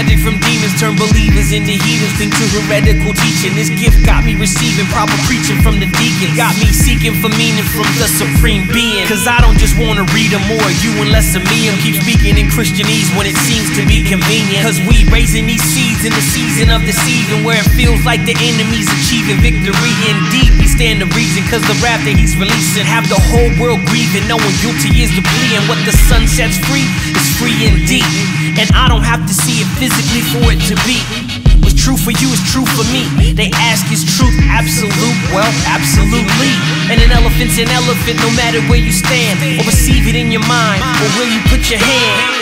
magic from demons, turn believers into heathens. Think to heretical teaching. This gift got me receiving proper preaching from the deacon. Got me seeking for meaning from the supreme being. Cause I don't just wanna read them more, you and less of me. I'm keep speaking in Christianese when it seems to be convenient. Cause we raising these seeds in the season of the season where it feels like the enemy's achieving victory. Indeed, we stand the reason. Cause the rap that he's releasing have the whole world grieving, knowing guilty is the plea. And what the Son sets free is free indeed. And I don't have to see it physically for it to be. What's true for you is true for me. They ask is truth absolute? Well, absolutely. And an elephant's an elephant no matter where you stand. Or receive it in your mind, or will you put your hand?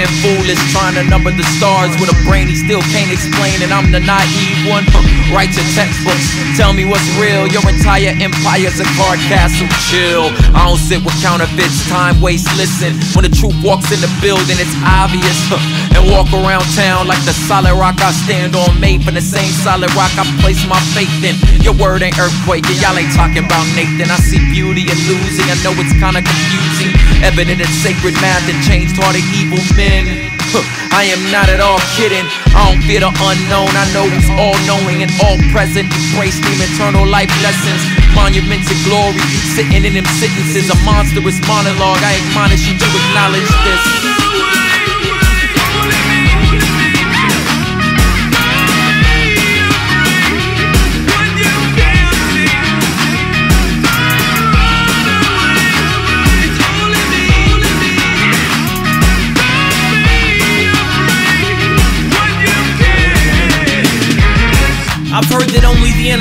Man foolish, trying to number the stars with a brain he still can't explain. And I'm the naive one. Write your textbooks, tell me what's real. Your entire empire's a card castle. Chill. I don't sit with counterfeits, time waste. Listen, when the truth walks in the building, it's obvious. And walk around town like the solid rock I stand on, made from the same solid rock I place my faith in. Your word ain't earthquake, and y'all ain't talking about Nathan. I see beauty in losing, I know it's kinda confusing. Evident in sacred math and changed hearted evil men. Huh, I am not at all kidding. I don't fear the unknown. I know He's all knowing and all present. Embrace them eternal life lessons. Monuments of glory. Sitting in them sentences. A monstrous monologue. I admonish you to acknowledge this.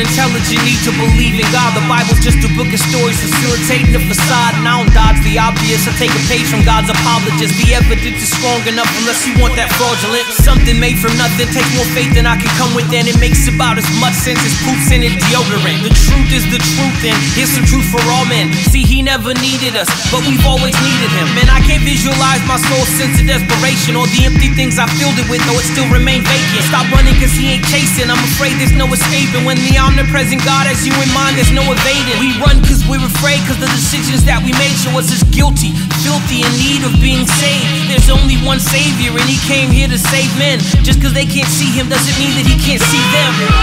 Unintelligent need to believe in God. The Bible's just a book of stories facilitating the facade. And I don't dodge the obvious. I take a page from God's apologist. The evidence is strong enough unless you want that fraudulent. Something made from nothing takes more faith than I can come with. And it makes about as much sense as poop a deodorant. The truth is the truth, and here's some truth for all men. See, he never needed us, but we've always needed him. Man, I can't visualize my soul's sense of desperation or the empty things I filled it with, though it still remain vacant. Stop running cause he ain't chasing. I'm afraid there's no escaping. When the omnipresent God has you in mind, there's no evading. We run cause we're afraid cause the decisions that we made show us as guilty, filthy, in need of being saved. There's only one Savior and he came here to save men. Just cause they can't see him doesn't mean that he can't see them.